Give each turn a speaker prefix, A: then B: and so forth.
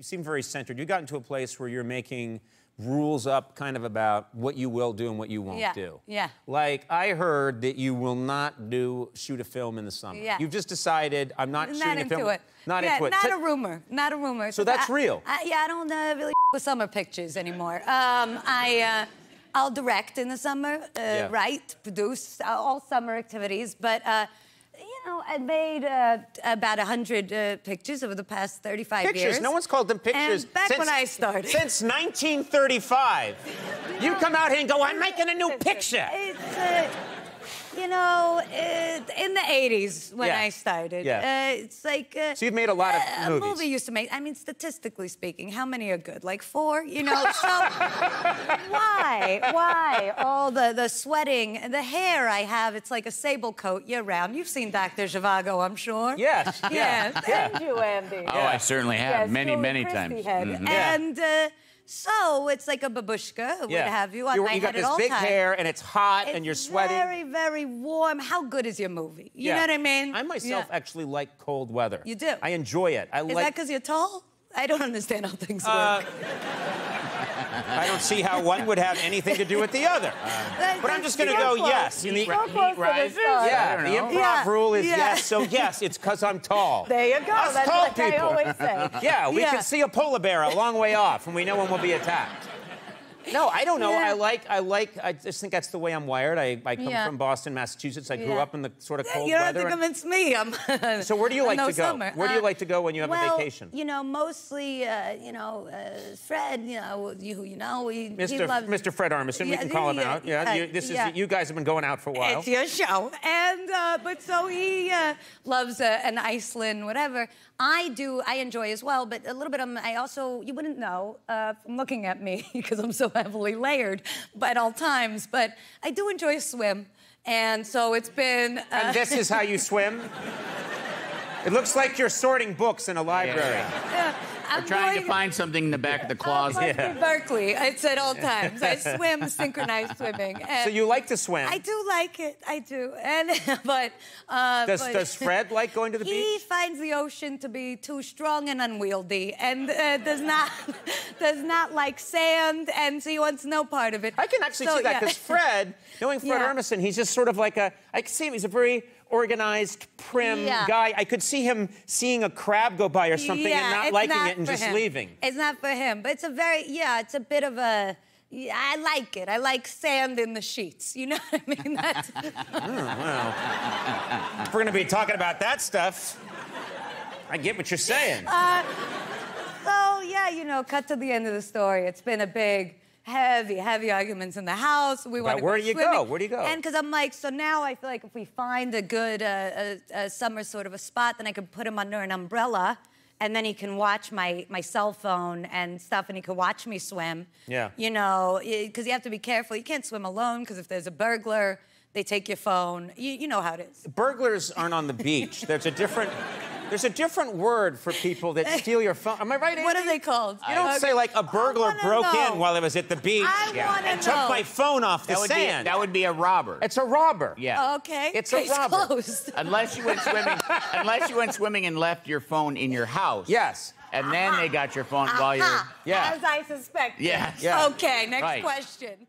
A: You seem very centered. You got into a place where you're making rules up kind of about what you will do and what you won't
B: Yeah,
A: do.
B: yeah.
A: Like I heard that you will not do shoot a film in the summer.
B: Yeah.
A: You've just decided I'm not,
B: Not
A: shooting
B: into
A: a film.
B: it.
A: Not
B: yeah,
A: into it.
B: Not
A: So-
B: a rumor. Not a rumor.
A: So that's
B: I-
A: real.
B: I, yeah, I don't uh, really with summer pictures anymore. Um, I uh, I'll direct in the summer, uh,
A: Yeah.
B: write, produce uh, all summer activities, but. You know, I made uh, about 100 uh, pictures over the past 35
A: Pictures.
B: years.
A: No one's called them pictures.
B: And back
A: since,
B: when I started.
A: Since 1935. You come out here and go, I'm making a new picture.
B: It's, uh, you know, uh, in the 80s when
A: Yeah.
B: I started,
A: Yeah.
B: uh, it's like. Uh,
A: So you've made a lot of
B: uh,
A: movies.
B: A movie used to make, I mean, statistically speaking, how many are good? Like four, you know? So why? Why? All the, the sweating, the hair I have, it's like a sable coat year round. You've seen Dr. Zhivago, I'm sure.
A: Yes.
B: Yes.
A: Yeah.
B: thank you, Andy.
C: Oh, I certainly have.
B: Yes,
C: many,
B: Julie
C: many
B: Christie
C: times.
B: head.
C: Mhm.
A: Yeah.
B: And uh, so it's like a babushka, what have you, on
A: You're-
B: my
A: you
B: head
A: got this
B: all
A: big hair and it's hot and you're sweating.
B: Very, very warm. How good is your movie? You
A: Yeah.
B: know what I mean?
A: I myself
B: Yeah.
A: actually like cold weather.
B: You do?
A: I enjoy it. I
B: Is
A: like.
B: that because you're tall? I don't understand how things
A: Uh,
B: work.
A: I don't see how one would have anything to do with the other. Uh, but I'm just going to go
B: close.
A: yes. In the,
B: So close to the
C: rises?
B: stars.
A: yeah, the improv
B: Yeah,
A: rule is
B: yeah.
A: yes. So yes, it's because I'm tall.
B: There you go.
A: Us
B: That's
A: tall
B: what I
A: people.
B: always say.
A: Yeah, we
B: Yeah.
A: can see a polar bear a long way off, and we know when we'll be attacked. No, I don't know.
B: Yeah.
A: I like, I like, I just think that's the way I'm wired. I, I come
B: Yeah.
A: from Boston, Massachusetts. I grew
B: Yeah.
A: up in the sort of cold
B: you don't have
A: weather.
B: to convince me. I'm
A: So where do you like
B: no
A: to go?
B: Summer.
A: Where do you
B: Uh,
A: like to go when you have
B: well,
A: a vacation?
B: You know, mostly, uh, you know, uh, Fred. You know, you you know, he, he loves.
A: Mr. Fred Armisen, we can call him out. Yeah,
B: yeah,
A: you, this is
B: yeah.
A: you guys have been going out for a while.
B: It's your show, and uh, but so he uh, loves uh, an Iceland, whatever. I do, I enjoy as well, but a little bit. Um, I also, you wouldn't know uh, from looking at me because I'm so heavily layered, but at all times. But I do enjoy a swim, and so it's been. Uh,
A: and this is how you swim. It looks like you're sorting books in a library.
B: yeah, I'm
C: We're trying to find something in the back of the closet.
B: like in Berkeley. It's at all times. I swim synchronized swimming. And
A: So you like to swim.
B: I do like it. I do. And but uh,
A: Does,
B: but-
A: does Fred like going to the
B: he
A: beach?
B: He finds the ocean to be too strong and unwieldy, and uh, does not does not like sand, and so he wants no part of it.
A: I can actually
B: So,
A: see that
B: yeah.
A: because Fred, knowing Fred
B: Yeah.
A: Armisen, he's just sort of like a. I can see him. He's a very organized, prim
B: Yeah.
A: guy. I could see him seeing a crab go by or something
B: yeah,
A: and not liking
B: not
A: it and just
B: him.
A: leaving.
B: It's not for him, but it's a very yeah. It's a bit of a. Yeah, I like it. I like sand in the sheets. You know what I mean? That's,
A: If we're going to be talking about that stuff, I get what you're saying.
B: Uh, so yeah, you know, cut to the end of the story. It's been a big, heavy, heavy arguments in the house. We want to
A: where do you
B: swimming.
A: go? Where do you go?
B: And because I'm like, so now I feel like if we find a good uh, a, a summer sort of a spot, then I could put him under an umbrella. And then he can watch my, my cell phone and stuff, and he can watch me swim.
A: Yeah.
B: You know, because you have to be careful. You can't swim alone, because if there's a burglar, they take your phone. You, you know how it is.
A: Burglars aren't on the beach. There's a different. There's a different word for people that steal your phone. Am I right?
B: What are they called?
A: You don't say like a burglar broke
B: know.
A: in while I was at the beach
B: I
C: Yeah.
B: wanna
A: and took my phone off the
C: That would, be,
A: sand.
C: that would be a robber.
A: It's a robber.
C: yeah.
B: Okay.
A: It's a robber.
B: closed.
C: Unless you went swimming, unless you went swimming and left your phone in your house.
A: Yes.
C: And then they uh-huh. got your phone while you're.
B: Uh-huh.
A: Yeah.
B: As I suspect.
C: Yes.
A: Yeah.
B: Okay, next
C: Right.
B: question.